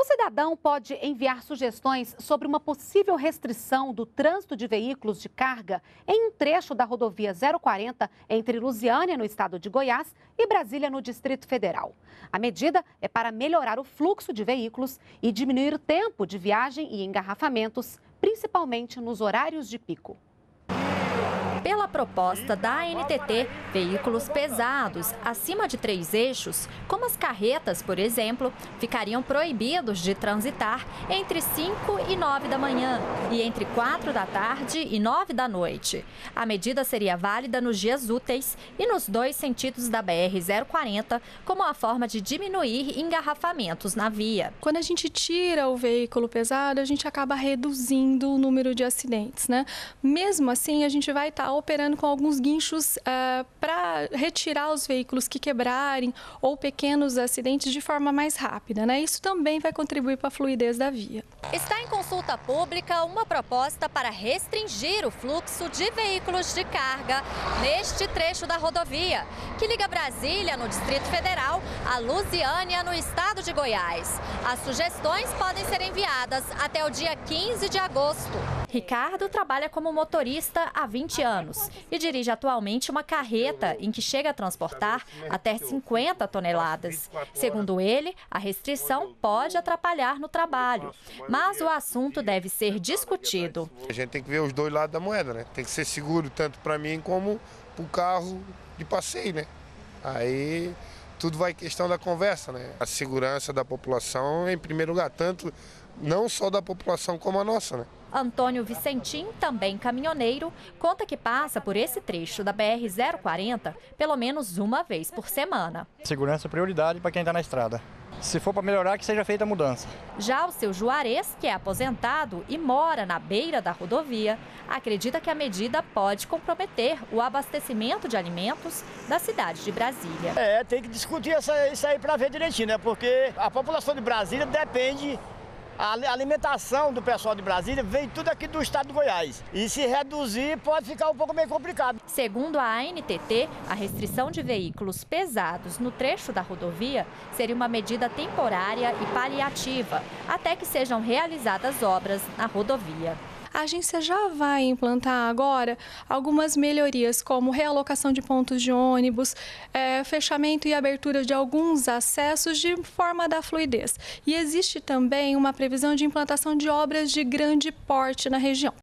O cidadão pode enviar sugestões sobre uma possível restrição do trânsito de veículos de carga em um trecho da rodovia 040 entre Lusiânia, no estado de Goiás, e Brasília, no Distrito Federal. A medida é para melhorar o fluxo de veículos e diminuir o tempo de viagem e engarrafamentos, principalmente nos horários de pico. Pela proposta da ANTT, veículos pesados acima de três eixos, como as carretas, por exemplo, ficariam proibidos de transitar entre 5 e 9 da manhã e entre 4 da tarde e 9 da noite. A medida seria válida nos dias úteis e nos dois sentidos da BR-040, como uma forma de diminuir engarrafamentos na via. Quando a gente tira o veículo pesado, a gente acaba reduzindo o número de acidentes, né? Mesmo assim, a gente vai estar operando com alguns guinchos uh, para retirar os veículos que quebrarem ou pequenos acidentes de forma mais rápida. Né? Isso também vai contribuir para a fluidez da via. Está em consulta pública uma proposta para restringir o fluxo de veículos de carga neste trecho da rodovia, que liga Brasília, no Distrito Federal, a Lusiânia, no estado de Goiás. As sugestões podem ser enviadas até o dia 15 de agosto. Ricardo trabalha como motorista há 20 anos e dirige atualmente uma carreta em que chega a transportar até 50 toneladas. Segundo ele, a restrição pode atrapalhar no trabalho, mas o assunto deve ser discutido. A gente tem que ver os dois lados da moeda, né? Tem que ser seguro tanto para mim como para o carro de passeio, né? Aí tudo vai questão da conversa, né? A segurança da população em primeiro lugar, tanto não só da população como a nossa, né? Antônio Vicentim, também caminhoneiro, conta que passa por esse trecho da BR-040 pelo menos uma vez por semana. Segurança é prioridade para quem está na estrada. Se for para melhorar, que seja feita a mudança. Já o seu Juarez, que é aposentado e mora na beira da rodovia, acredita que a medida pode comprometer o abastecimento de alimentos da cidade de Brasília. É, tem que discutir isso aí para ver direitinho, né? Porque a população de Brasília depende a alimentação do pessoal de Brasília vem tudo aqui do estado de Goiás. E se reduzir, pode ficar um pouco meio complicado. Segundo a ANTT, a restrição de veículos pesados no trecho da rodovia seria uma medida temporária e paliativa, até que sejam realizadas obras na rodovia a agência já vai implantar agora algumas melhorias, como realocação de pontos de ônibus, é, fechamento e abertura de alguns acessos de forma da fluidez. E existe também uma previsão de implantação de obras de grande porte na região.